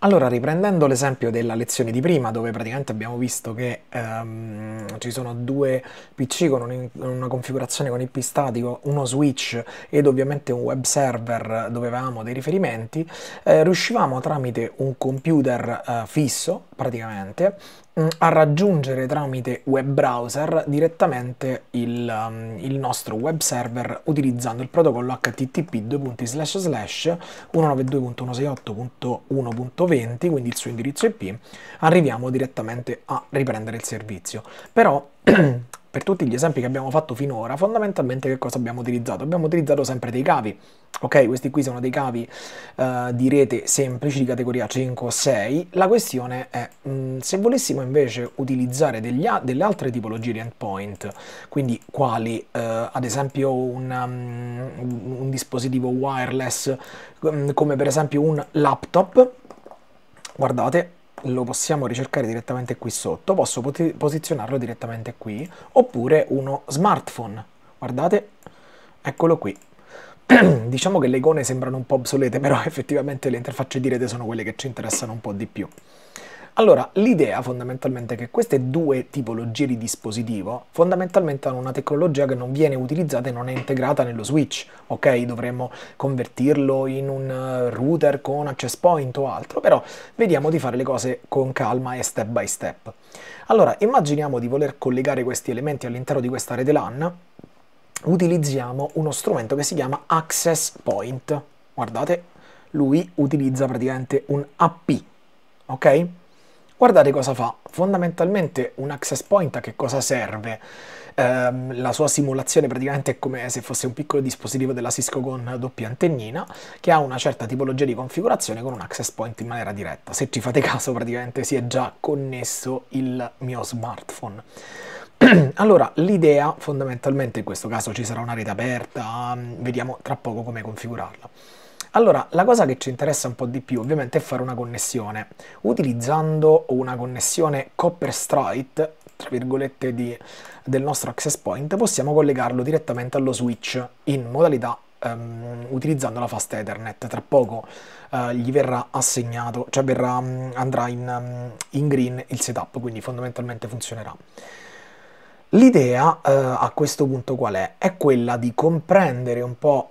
Allora, riprendendo l'esempio della lezione di prima, dove praticamente abbiamo visto che um, ci sono due PC con un, una configurazione con IP statico, uno switch ed ovviamente un web server dove avevamo dei riferimenti, eh, riuscivamo tramite un computer eh, fisso, praticamente, Mm, a raggiungere tramite web browser direttamente il, um, il, nostro web server utilizzando il protocollo http 192.168.1.20 quindi il suo indirizzo IP arriviamo direttamente a riprendere il servizio. Però per tutti gli esempi che abbiamo fatto finora, fondamentalmente che cosa abbiamo utilizzato? Abbiamo utilizzato sempre dei cavi, ok? Questi qui sono dei cavi uh, di rete semplici di categoria 5 o 6. La questione è, mh, mm, se volessimo invece utilizzare delle altre tipologie di endpoint, quindi quali uh, ad esempio un, um, un dispositivo wireless, um, come per esempio un laptop, guardate, lo possiamo ricercare direttamente qui sotto, posso posizionarlo direttamente qui, oppure uno smartphone, guardate, eccolo qui. diciamo che le icone sembrano un po' obsolete, però effettivamente le interfacce di rete sono quelle che ci interessano un po' di più. Allora, l'idea fondamentalmente è che queste due tipologie di dispositivo fondamentalmente hanno una tecnologia che non viene utilizzata e non è integrata nello switch, ok? Dovremmo convertirlo in un eh, router con access point o altro, però vediamo di fare le cose con calma e step by step. Allora, immaginiamo di voler collegare questi elementi all'interno di questa rete LAN, utilizziamo uno strumento che si chiama Access Point. Guardate, lui utilizza praticamente un AP, ok? Guardate cosa fa. Fondamentalmente un access point a che cosa serve? Ehm, la sua simulazione praticamente è come se fosse un piccolo dispositivo della Cisco con doppia antennina che ha una certa tipologia di configurazione con un access point in maniera diretta. Se ci fate caso praticamente si è già connesso il mio smartphone. allora, l'idea fondamentalmente in questo caso ci sarà una rete aperta, vediamo tra poco come configurarla. Allora, la cosa che ci interessa un po' di più ovviamente è fare una connessione. Utilizzando una connessione copper straight, tra virgolette, di, del nostro access point, possiamo collegarlo direttamente allo switch in modalità um, utilizzando la fast ethernet. Tra poco uh, gli verrà assegnato, cioè verrà, um, andrà in, um, in green il setup, quindi fondamentalmente funzionerà. L'idea uh, a questo punto qual è? È quella di comprendere un po'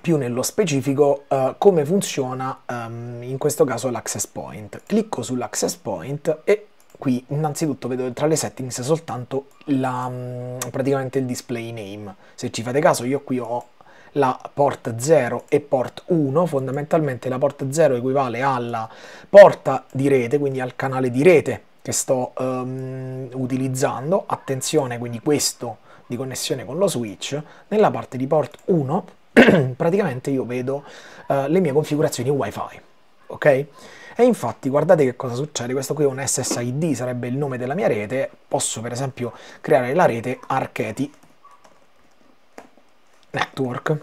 più nello specifico uh, come funziona um, in questo caso l'access point. Clicco sull'access point e qui innanzitutto vedo tra le settings soltanto la, um, praticamente il display name. Se ci fate caso io qui ho la port 0 e port 1, fondamentalmente la port 0 equivale alla porta di rete, quindi al canale di rete che sto um, utilizzando, attenzione quindi questo di connessione con lo switch, nella parte di port 1 praticamente io vedo uh, le mie configurazioni wifi, ok? E infatti guardate che cosa succede, questo qui è un SSID, sarebbe il nome della mia rete, posso per esempio creare la rete Archeti Network,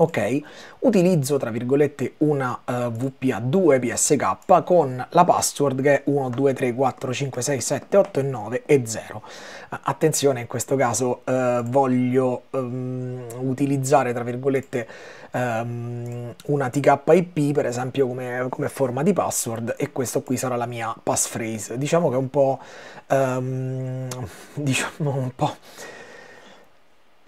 ok, utilizzo tra virgolette una uh, VPA2 PSK con la password che è 1, 2, 3, 4, 5, 6, 7, 8 e 9 e 0. Uh, attenzione, in questo caso uh, voglio um, utilizzare tra virgolette um, una TKIP per esempio come, come, forma di password e questo qui sarà la mia passphrase. Diciamo che è un po', um, diciamo un po'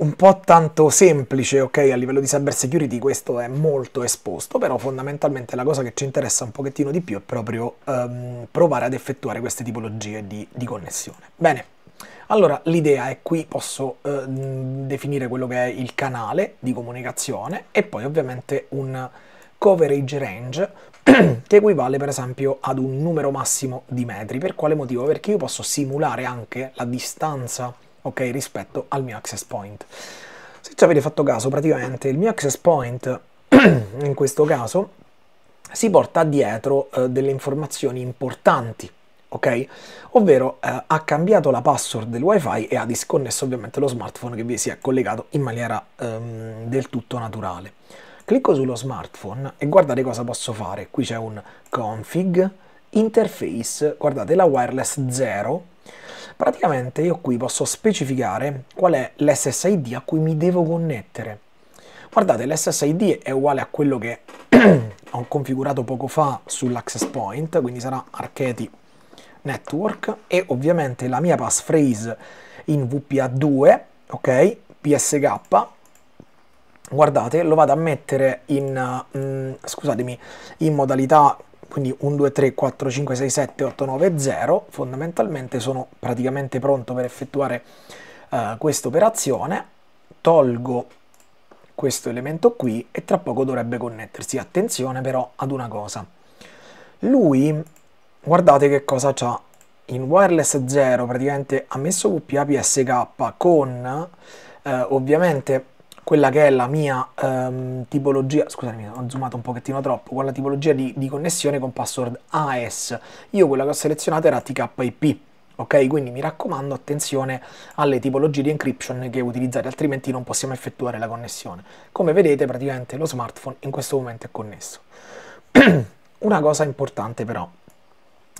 un po' tanto semplice, ok? A livello di cyber security questo è molto esposto, però fondamentalmente la cosa che ci interessa un pochettino di più è proprio um, provare ad effettuare queste tipologie di, di connessione. Bene, allora l'idea è qui posso uh, definire quello che è il canale di comunicazione e poi ovviamente un coverage range che equivale per esempio ad un numero massimo di metri. Per quale motivo? Perché io posso simulare anche la distanza ok, rispetto al mio access point. Se ci avete fatto caso, praticamente il mio access point, in questo caso, si porta dietro eh, delle informazioni importanti, ok? Ovvero eh, ha cambiato la password del wifi e ha disconnesso ovviamente lo smartphone che vi si è collegato in maniera ehm, del tutto naturale. Clicco sullo smartphone e guardate cosa posso fare. Qui c'è un config, interface, guardate la wireless 0 Praticamente io qui posso specificare qual è l'SSID a cui mi devo connettere. Guardate, l'SSID è uguale a quello che ho configurato poco fa sull'access point, quindi sarà Archeti Network e ovviamente la mia passphrase in VPA2, ok, PSK, guardate, lo vado a mettere in, mm, scusatemi, in modalità quindi 1, 2, 3, 4, 5, 6, 7, 8, 9, 0, fondamentalmente sono praticamente pronto per effettuare uh, questa operazione, tolgo questo elemento qui e tra poco dovrebbe connettersi. Attenzione però ad una cosa, lui, guardate che cosa c'ha, in wireless 0 praticamente ha messo VPA PSK con eh, ovviamente quella che è la mia ehm, tipologia, scusami ho zoomato un pochettino troppo, con la tipologia di, di, connessione con password AS. Io quella che ho selezionato era TKIP, ok? Quindi mi raccomando attenzione alle tipologie di encryption che utilizzate, altrimenti non possiamo effettuare la connessione. Come vedete praticamente lo smartphone in questo momento è connesso. Una cosa importante però,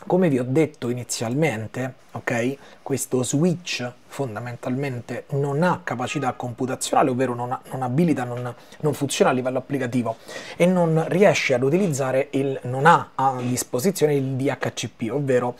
come vi ho detto inizialmente, ok, questo switch fondamentalmente non ha capacità computazionale, ovvero non, ha, non abilita, non, non, funziona a livello applicativo e non riesce ad utilizzare il, non ha a disposizione il DHCP, ovvero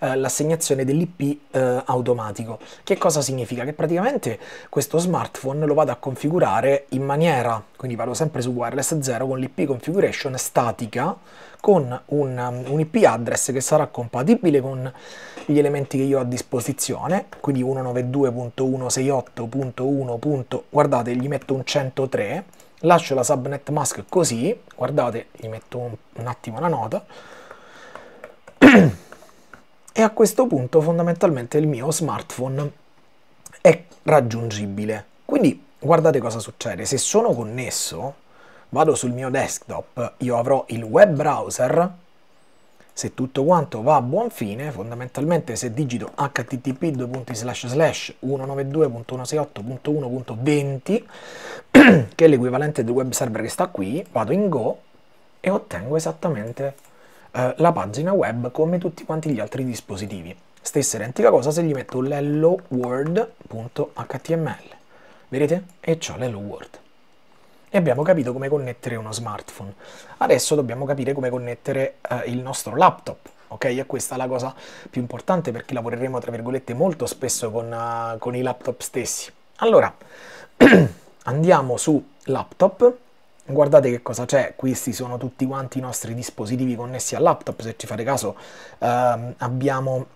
eh, l'assegnazione dell'IP eh, automatico. Che cosa significa? Che praticamente questo smartphone lo vado a configurare in maniera, quindi vado sempre su wireless 0 con l'IP configuration statica con un, um, un IP address che sarà compatibile con gli elementi che io ho a disposizione, quindi 192.168.1. guardate, gli metto un 103, lascio la subnet mask così, guardate, gli metto un, un attimo una nota, e a questo punto fondamentalmente il mio smartphone è raggiungibile. Quindi guardate cosa succede, se sono connesso, vado sul mio desktop, io avrò il web browser, se tutto quanto va a buon fine, fondamentalmente se digito http 192.168.1.20, che è l'equivalente del web server che sta qui, vado in Go e ottengo esattamente eh, la pagina web come tutti quanti gli altri dispositivi. Stessa identica cosa se gli metto l'hello world.html. Vedete? E c'ho l'hello world e abbiamo capito come connettere uno smartphone. Adesso dobbiamo capire come connettere eh, il nostro laptop, ok? E questa è la cosa più importante perché lavoreremo, tra virgolette, molto spesso con, uh, con i laptop stessi. Allora, andiamo su laptop, guardate che cosa c'è, questi sono tutti quanti i nostri dispositivi connessi al laptop, se ci fate caso uh, abbiamo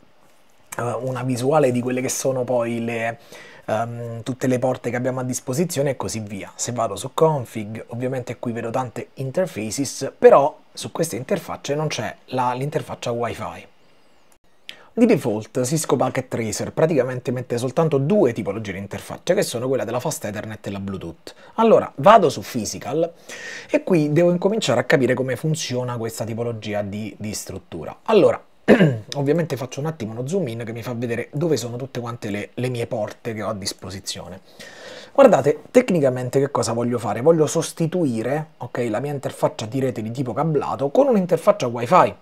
uh, una visuale di quelle che sono poi le um, tutte le porte che abbiamo a disposizione e così via. Se vado su config, ovviamente qui vedo tante interfaces, però su queste interfacce non c'è l'interfaccia wifi. Di default Cisco Packet Tracer praticamente mette soltanto due tipologie di interfacce che sono quella della Fast Ethernet e la Bluetooth. Allora vado su Physical e qui devo incominciare a capire come funziona questa tipologia di, di struttura. Allora, ovviamente faccio un attimo uno zoom in che mi fa vedere dove sono tutte quante le, le mie porte che ho a disposizione. Guardate, tecnicamente che cosa voglio fare? Voglio sostituire okay, la mia interfaccia di rete di tipo cablato con un'interfaccia wifi.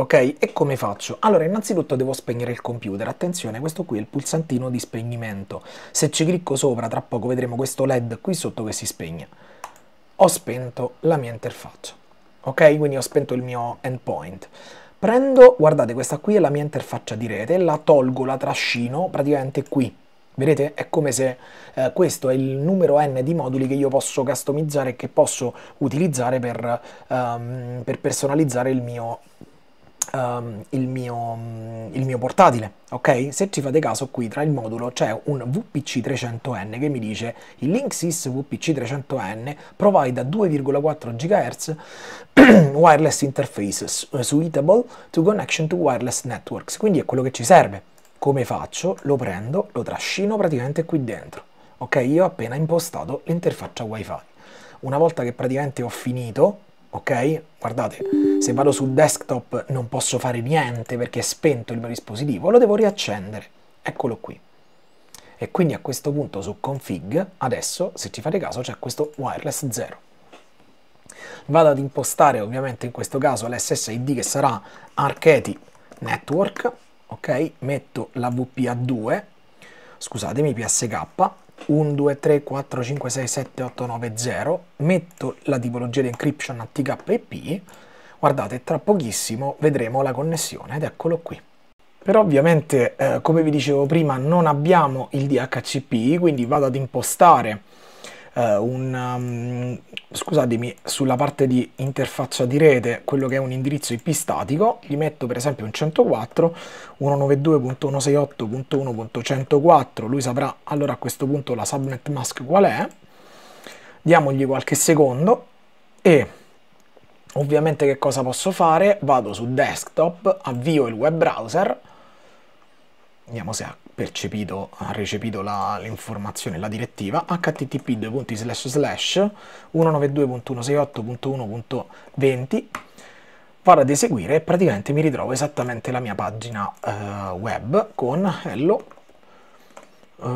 Ok? E come faccio? Allora, innanzitutto devo spegnere il computer. Attenzione, questo qui è il pulsantino di spegnimento. Se ci clicco sopra, tra poco vedremo questo LED qui sotto che si spegne. Ho spento la mia interfaccia. Ok? Quindi ho spento il mio endpoint. Prendo, guardate, questa qui è la mia interfaccia di rete, la tolgo, la trascino praticamente qui. Vedete? È come se eh, questo è il numero n di moduli che io posso customizzare e che posso utilizzare per, um, per personalizzare il mio um, il, mio, il, mio, portatile, ok? Se ci fate caso qui tra il modulo c'è un VPC300N che mi dice il Linksys VPC300N provide a 2,4 GHz wireless interface suitable to connection to wireless networks, quindi è quello che ci serve. Come faccio? Lo prendo, lo trascino praticamente qui dentro. Ok, io ho appena impostato l'interfaccia wifi. Una volta che praticamente ho finito, ok? Guardate, se vado sul desktop non posso fare niente perché è spento il mio dispositivo, lo devo riaccendere. Eccolo qui. E quindi a questo punto su config, adesso, se ci fate caso, c'è questo wireless 0. Vado ad impostare ovviamente in questo caso l'SSID che sarà Archeti Network, ok? Metto la VPA2, scusatemi, PSK, 1, 2, 3, 4, 5, 6, 7, 8, 9, 0, metto la tipologia di encryption a TKIP, guardate tra pochissimo vedremo la connessione ed eccolo qui. Però ovviamente, eh, come vi dicevo prima, non abbiamo il DHCP, quindi vado ad impostare eh, un, um, scusatemi, sulla parte di interfaccia di rete, quello che è un indirizzo IP statico, gli metto per esempio un 104, 192.168.1.104, lui saprà allora a questo punto la subnet mask qual è, diamogli qualche secondo e ovviamente che cosa posso fare? Vado su desktop, avvio il web browser, vediamo se ha percepito, ha recepito l'informazione, la, la, direttiva, http 192.168.1.20 vado ad eseguire e praticamente mi ritrovo esattamente la mia pagina uh, web con hello uh,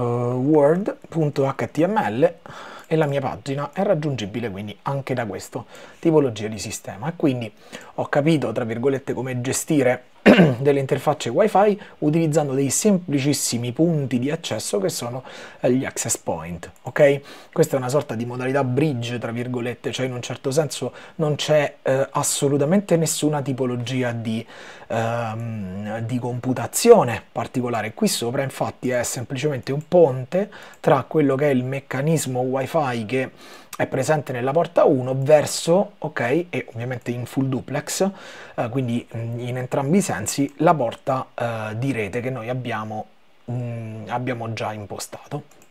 word.html e la mia pagina è raggiungibile quindi anche da questa tipologia di sistema. E quindi ho capito tra virgolette come gestire delle interfacce wifi utilizzando dei semplicissimi punti di accesso che sono eh, gli access point ok? Questa è una sorta di modalità bridge tra virgolette cioè in un certo senso non c'è eh, assolutamente nessuna tipologia di, ehm, di computazione particolare. Qui sopra infatti è semplicemente un ponte tra quello che è il meccanismo wifi che è presente nella porta 1 verso, ok, e ovviamente in full duplex, eh, quindi mm, in entrambi i sensi, la porta eh, di rete che noi abbiamo, mh, mm, abbiamo già impostato.